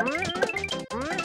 Hum, hum.